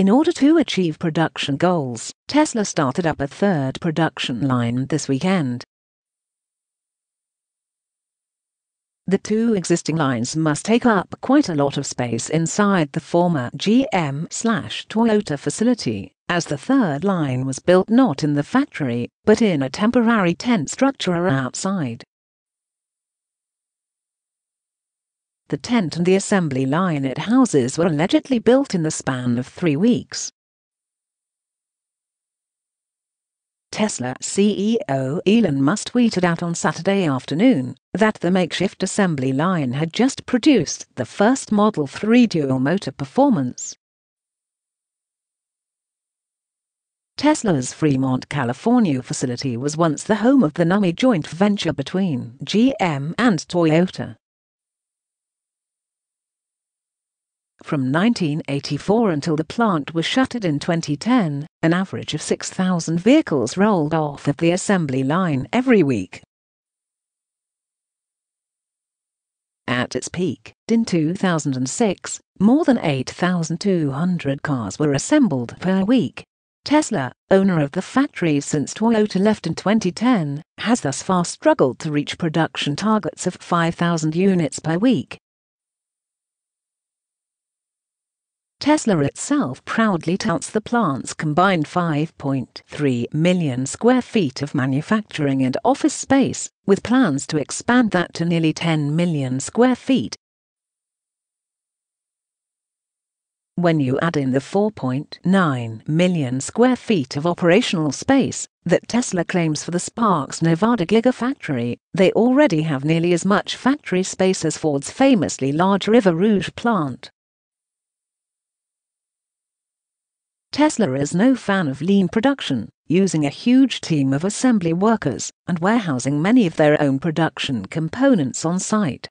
In order to achieve production goals, Tesla started up a third production line this weekend. The two existing lines must take up quite a lot of space inside the former GM slash Toyota facility, as the third line was built not in the factory, but in a temporary tent structure outside. The tent and the assembly line it houses were allegedly built in the span of three weeks. Tesla CEO Elon Musk tweeted out on Saturday afternoon that the makeshift assembly line had just produced the first Model 3 dual motor performance. Tesla's Fremont, California facility was once the home of the NUMMI joint venture between GM and Toyota. From 1984 until the plant was shuttered in 2010, an average of 6,000 vehicles rolled off of the assembly line every week. At its peak, in 2006, more than 8,200 cars were assembled per week. Tesla, owner of the factory since Toyota left in 2010, has thus far struggled to reach production targets of 5,000 units per week. Tesla itself proudly touts the plant's combined 5.3 million square feet of manufacturing and office space, with plans to expand that to nearly 10 million square feet. When you add in the 4.9 million square feet of operational space that Tesla claims for the Sparks Nevada Gigafactory, they already have nearly as much factory space as Ford's famously large River Rouge plant. Tesla is no fan of lean production, using a huge team of assembly workers and warehousing many of their own production components on site.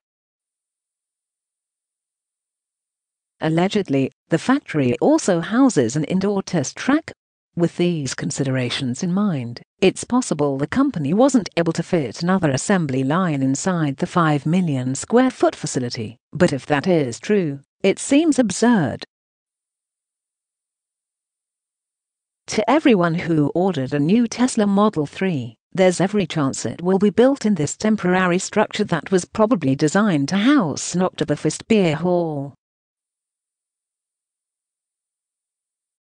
Allegedly, the factory also houses an indoor test track. With these considerations in mind, it's possible the company wasn't able to fit another assembly line inside the 5 million square foot facility. But if that is true, it seems absurd To everyone who ordered a new Tesla Model 3, there's every chance it will be built in this temporary structure that was probably designed to house an Oktoberfest beer hall.